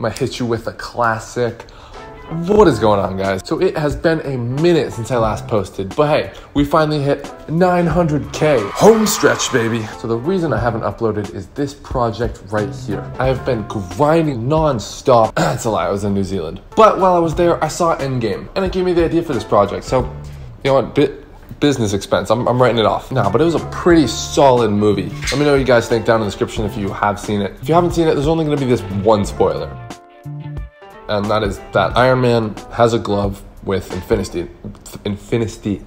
I'm gonna hit you with a classic. What is going on, guys? So it has been a minute since I last posted, but hey, we finally hit 900k. Home stretch, baby. So the reason I haven't uploaded is this project right here. I have been grinding non-stop. That's a lie, I was in New Zealand. But while I was there, I saw Endgame, and it gave me the idea for this project. So, you know what, bit business expense. I'm, I'm writing it off. now, but it was a pretty solid movie. Let me know what you guys think down in the description if you have seen it. If you haven't seen it, there's only gonna be this one spoiler and that is that Iron Man has a glove with infinity, infinity,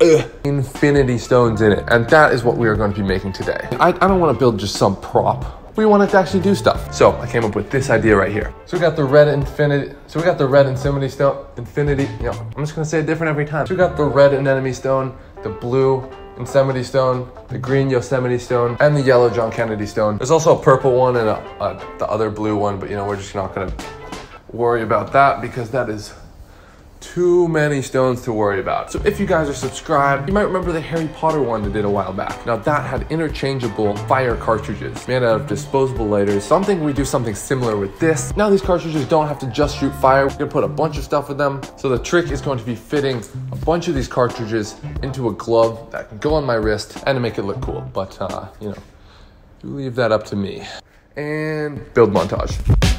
ugh, infinity stones in it, and that is what we are going to be making today. I, I don't want to build just some prop. We want it to actually do stuff. So I came up with this idea right here. So we got the red infinity. So we got the red infinity stone. Infinity. You know, I'm just gonna say it different every time. So we got the red anemone stone, the blue Yosemite Stone, the green Yosemite Stone, and the yellow John Kennedy Stone. There's also a purple one and a, a, the other blue one, but you know, we're just not gonna worry about that because that is too many stones to worry about. So if you guys are subscribed, you might remember the Harry Potter one that did a while back. Now that had interchangeable fire cartridges made out of disposable lighters. Something we do something similar with this. Now these cartridges don't have to just shoot fire. We're gonna put a bunch of stuff with them. So the trick is going to be fitting a bunch of these cartridges into a glove that can go on my wrist and to make it look cool. But uh, you know, leave that up to me. And build montage.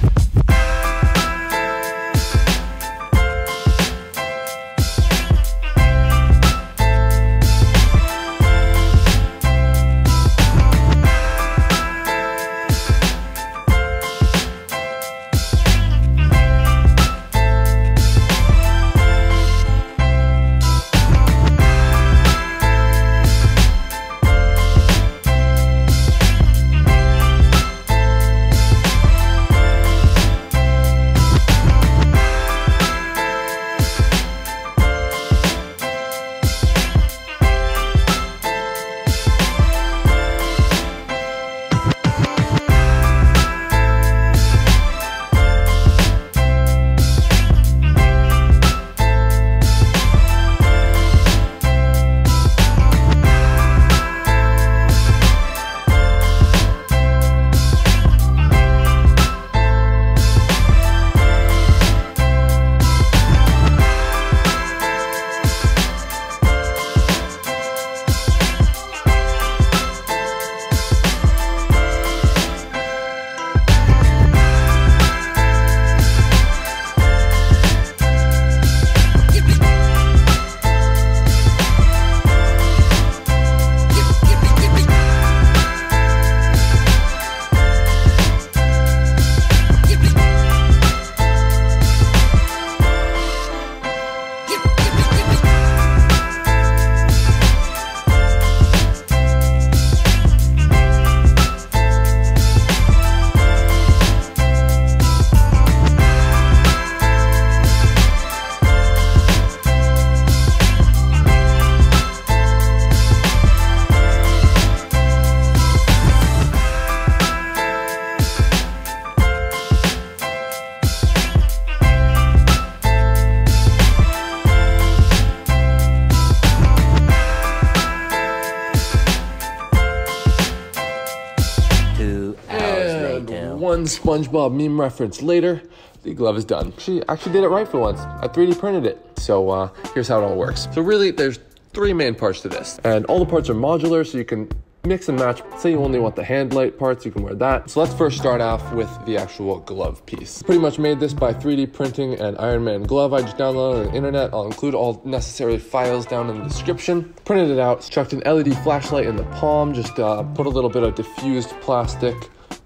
One SpongeBob meme reference later, the glove is done. She actually did it right for once. I 3D printed it. So uh, here's how it all works. So really, there's three main parts to this. And all the parts are modular, so you can mix and match. Say you only want the hand light parts, you can wear that. So let's first start off with the actual glove piece. Pretty much made this by 3D printing an Iron Man glove I just downloaded on the internet. I'll include all necessary files down in the description. Printed it out, chucked an LED flashlight in the palm, just uh, put a little bit of diffused plastic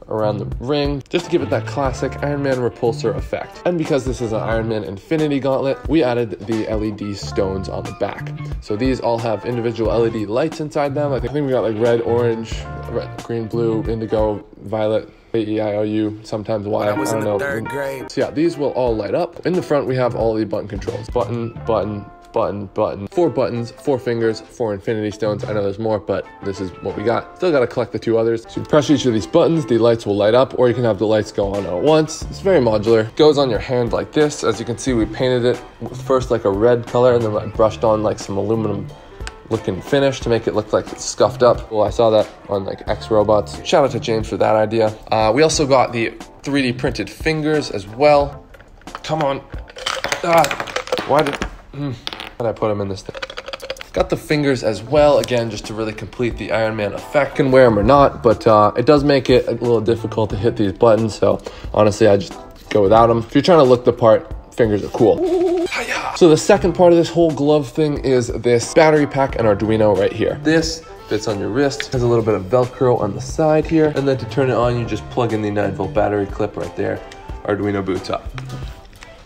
around the ring, just to give it that classic Iron Man repulsor effect. And because this is an Iron Man Infinity Gauntlet, we added the LED stones on the back. So these all have individual LED lights inside them. I think we got like red, orange, red, green, blue, indigo, violet, A-E-I-O-U, sometimes Y, I don't know. So yeah, these will all light up. In the front, we have all the button controls. Button, button, button, button. Four buttons, four fingers, four infinity stones. I know there's more, but this is what we got. Still gotta collect the two others. So you press each of these buttons, the lights will light up, or you can have the lights go on at once. It's very modular. Goes on your hand like this. As you can see, we painted it first like a red color, and then I brushed on like some aluminum looking finish to make it look like it's scuffed up. Well, I saw that on like X Robots. Shout out to James for that idea. Uh, we also got the 3D printed fingers as well. Come on. Ah, why did, hmm, did I put them in this thing? Got the fingers as well, again, just to really complete the Iron Man effect. Can wear them or not, but uh, it does make it a little difficult to hit these buttons, so honestly, I just go without them. If you're trying to look the part, fingers are cool. So the second part of this whole glove thing is this battery pack and Arduino right here. This fits on your wrist, has a little bit of Velcro on the side here, and then to turn it on, you just plug in the 9 volt battery clip right there. Arduino boots up.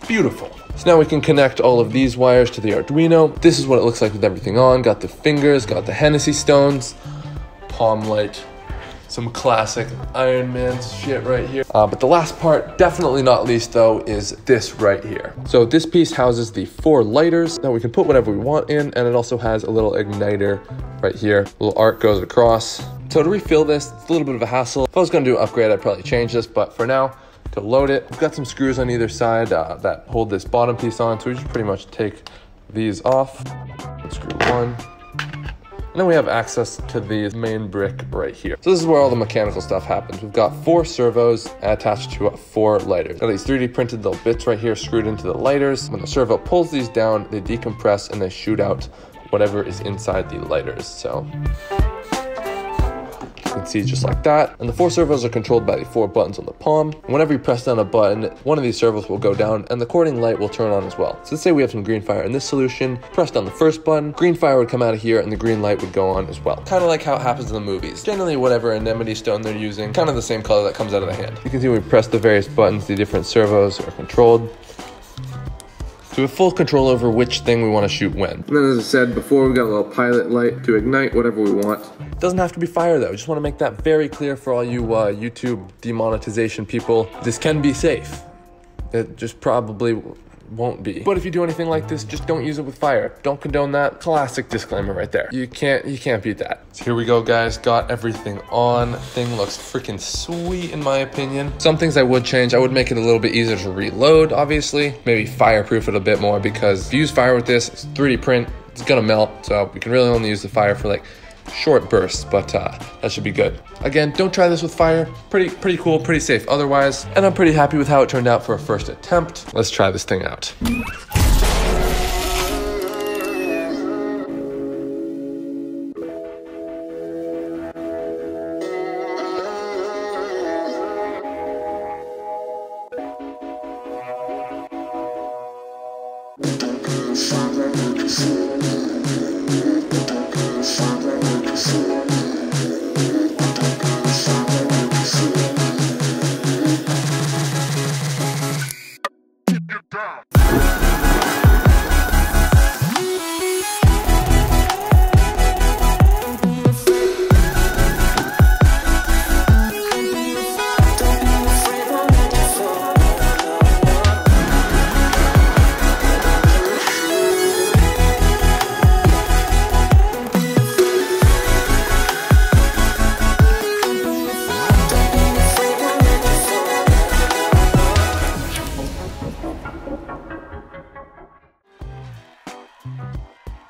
Beautiful. So now we can connect all of these wires to the Arduino. This is what it looks like with everything on. Got the fingers, got the Hennessy stones, palm light, some classic Iron Man shit right here. Uh, but the last part, definitely not least though, is this right here. So this piece houses the four lighters that we can put whatever we want in, and it also has a little igniter right here. A little arc goes across. So to refill this, it's a little bit of a hassle. If I was gonna do an upgrade, I'd probably change this, but for now, to load it. We've got some screws on either side uh, that hold this bottom piece on, so we just pretty much take these off. Screw one. And then we have access to the main brick right here. So this is where all the mechanical stuff happens. We've got four servos attached to four lighters. Got these 3D printed little bits right here screwed into the lighters. When the servo pulls these down, they decompress and they shoot out whatever is inside the lighters. So can see just like that. And the four servos are controlled by the four buttons on the palm. Whenever you press down a button, one of these servos will go down and the cording light will turn on as well. So let's say we have some green fire in this solution, press down the first button, green fire would come out of here and the green light would go on as well. Kind of like how it happens in the movies. Generally whatever anemone stone they're using, kind of the same color that comes out of the hand. You can see when we press the various buttons, the different servos are controlled. So we have full control over which thing we want to shoot when. And then as I said before, we've got a little pilot light to ignite whatever we want. It Doesn't have to be fire though. Just want to make that very clear for all you uh, YouTube demonetization people. This can be safe. It just probably won't be. But if you do anything like this, just don't use it with fire. Don't condone that. Classic disclaimer right there. You can't you can't beat that. So here we go, guys. Got everything on. Thing looks freaking sweet in my opinion. Some things I would change. I would make it a little bit easier to reload, obviously. Maybe fireproof it a bit more because if you use fire with this, it's 3D print, it's gonna melt. So we can really only use the fire for like short bursts, but uh, that should be good. Again, don't try this with fire. Pretty, pretty cool, pretty safe otherwise. And I'm pretty happy with how it turned out for a first attempt. Let's try this thing out. i'm Thank you.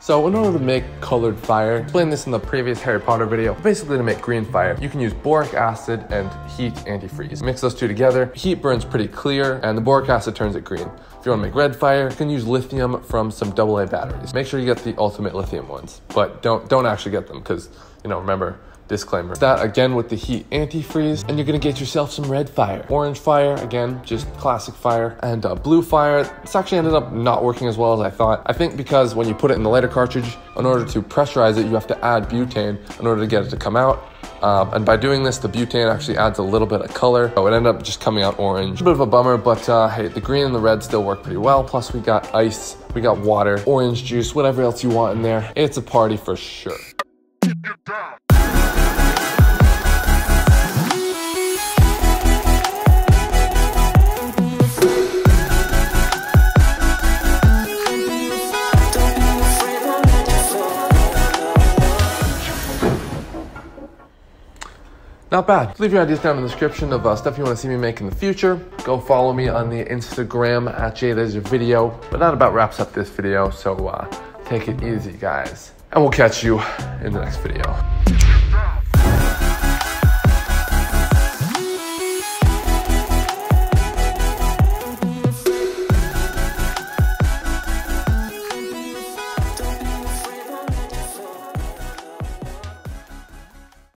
So in order to make colored fire, I explained this in the previous Harry Potter video, basically to make green fire, you can use boric acid and HEET antifreeze. Mix those two together, HEET burns pretty clear, and the boric acid turns it green. If you wanna make red fire, you can use lithium from some AA batteries. Make sure you get the ultimate lithium ones, but don't, don't actually get them, because, you know, remember, disclaimer. That again with the HEET antifreeze, and you're gonna get yourself some red fire. Orange fire, again, just classic fire. And uh, blue fire, this actually ended up not working as well as I thought. I think because when you put it in the lighter cartridge, in order to pressurize it, you have to add butane in order to get it to come out. Um, and by doing this, the butane actually adds a little bit of color. So it ended up just coming out orange. A bit of a bummer, but uh, hey, the green and the red still work pretty well. Plus we got ice, we got water, orange juice, whatever else you want in there. It's a party for sure. Not bad. Leave your ideas down in the description of uh, stuff you want to see me make in the future. Go follow me on the Instagram at JLaservideo. But that about wraps up this video, so uh, take it easy, guys. And we'll catch you in the next video.